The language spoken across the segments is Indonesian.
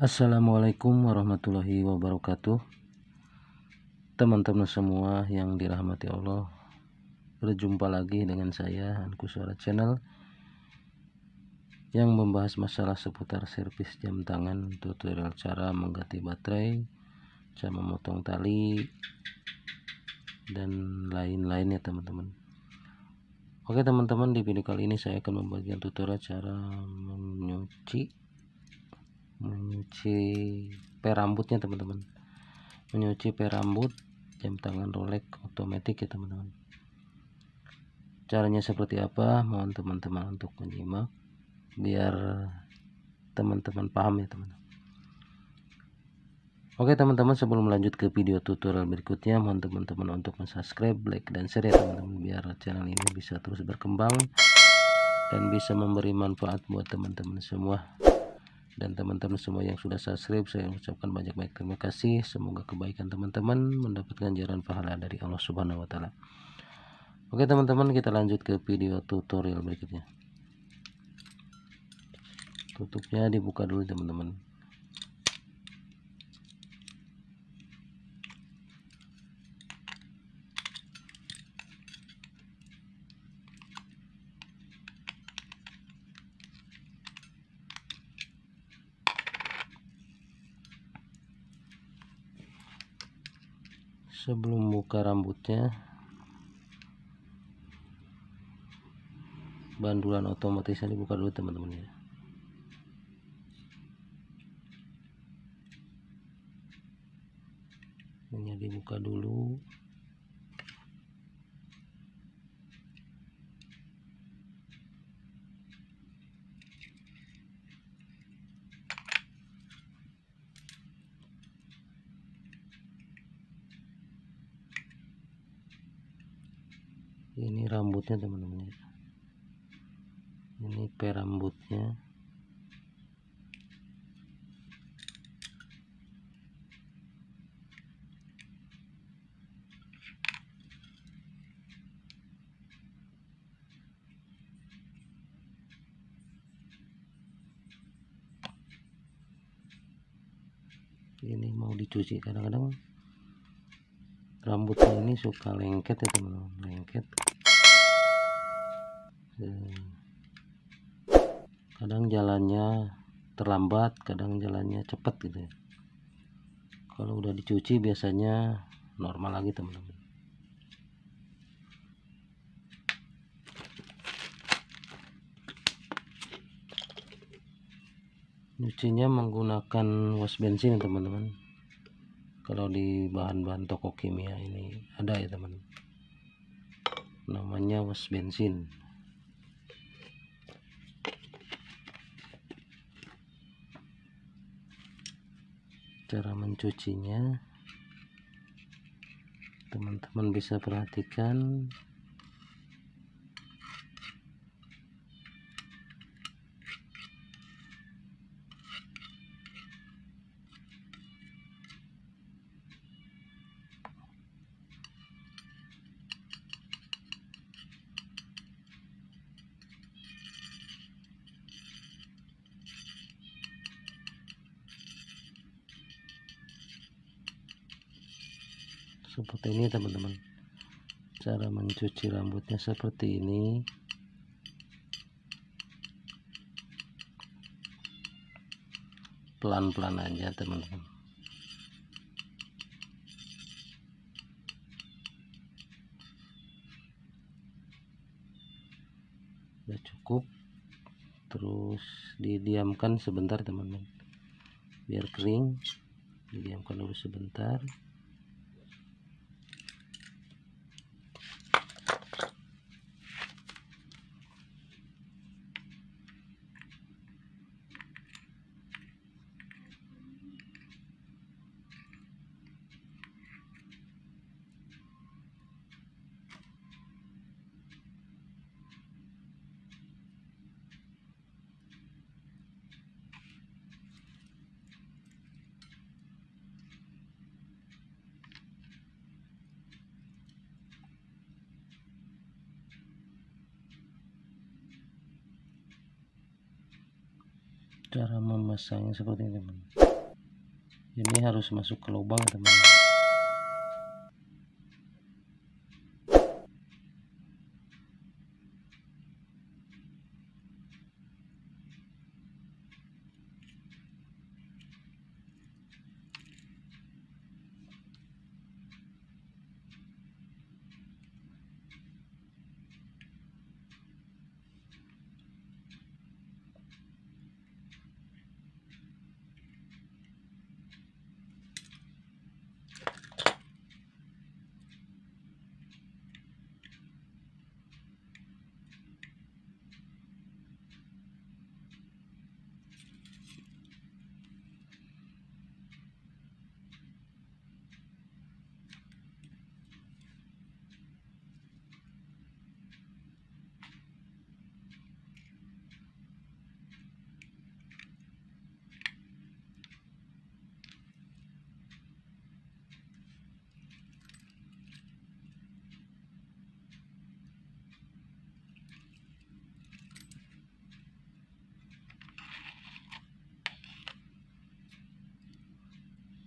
Assalamualaikum warahmatullahi wabarakatuh. Teman-teman semua yang dirahmati Allah Berjumpa lagi dengan saya Anku Suara Channel Yang membahas masalah seputar servis jam tangan Tutorial cara mengganti baterai Cara memotong tali Dan lain-lainnya teman-teman. Oke teman-teman di video kali ini saya akan membagikan tutorial cara menyuci menyuci per rambutnya teman-teman. Menyuci per rambut jam tangan Rolex otomatis ya teman-teman. Caranya seperti apa? Mohon teman-teman untuk menyimak biar teman-teman paham ya teman-teman. Oke teman-teman sebelum lanjut ke video tutorial berikutnya mohon teman-teman untuk subscribe, like, dan share ya teman-teman biar channel ini bisa terus berkembang dan bisa memberi manfaat buat teman-teman semua dan teman-teman semua yang sudah subscribe saya ucapkan banyak-banyak terima kasih. Semoga kebaikan teman-teman mendapatkan jalan pahala dari Allah subhanahu wa ta'ala. Oke teman-teman kita lanjut ke video tutorial berikutnya. Tutupnya dibuka dulu teman-teman sebelum buka rambutnya. Bandulan otomatisnya dibuka dulu teman-teman ya. Ini dibuka dulu ini rambutnya teman-teman ya. Ini per rambutnya. Ini mau dicuci. Kadang-kadang rambutnya ini suka lengket ya teman-teman. Lengket kadang jalannya terlambat kadang jalannya cepat gitu ya. Kalau udah dicuci biasanya normal lagi teman-teman. Nyucinya menggunakan wash bensin teman-teman. Kalau di bahan-bahan toko kimia ini ada ya teman namanya was bensin cara mencucinya. Teman-teman bisa perhatikan seperti ini teman-teman. Cara mencuci rambutnya seperti ini. Pelan-pelan aja teman-teman. Sudah cukup. Terus didiamkan sebentar teman-teman. Biar kering didiamkan dulu sebentar cara memasangnya seperti ini teman. Ini harus masuk ke lubang ya, teman.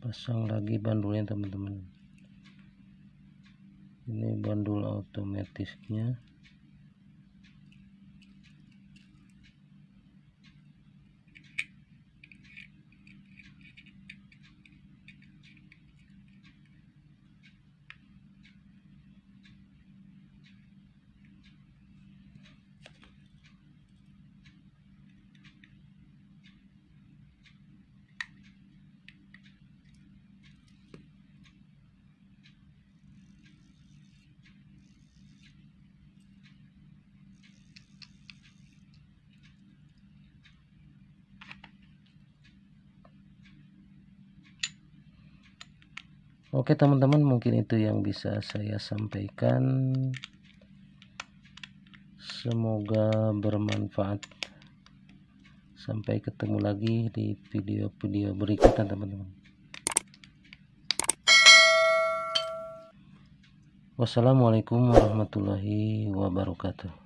Pasang lagi bandulnya teman-teman. Ini bandul otomatisnya Oke teman-teman mungkin itu yang bisa saya sampaikan. Semoga bermanfaat. Sampai ketemu lagi di video-video berikutnya teman-teman. Wassalamualaikum warahmatullahi wabarakatuh